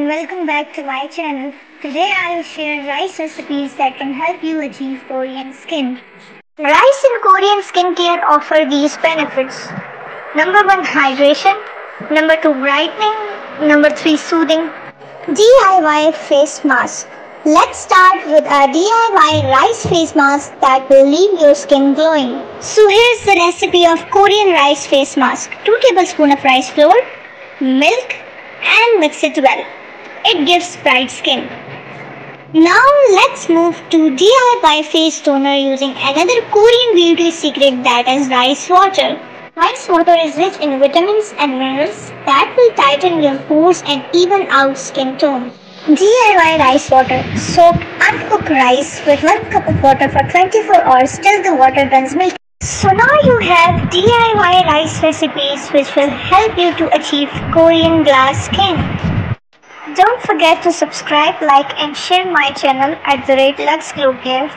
welcome back to my channel. Today I will share rice recipes that can help you achieve Korean skin. Rice and Korean skincare offer these benefits. Number 1 hydration, number 2 brightening, number 3 soothing. DIY face mask. Let's start with a DIY rice face mask that will leave your skin glowing. So here's the recipe of Korean rice face mask. 2 tablespoons of rice flour, milk and mix it well. It gives bright skin. Now let's move to DIY face toner using another Korean beauty secret that is rice water. Rice water is rich in vitamins and minerals that will tighten your pores and even out skin tone. DIY rice water. Soak uncooked rice with 1 cup of water for 24 hours till the water turns milky. So now you have DIY rice recipes which will help you to achieve Korean glass skin. Don't forget to subscribe, like and share my channel at the rate Lux Care.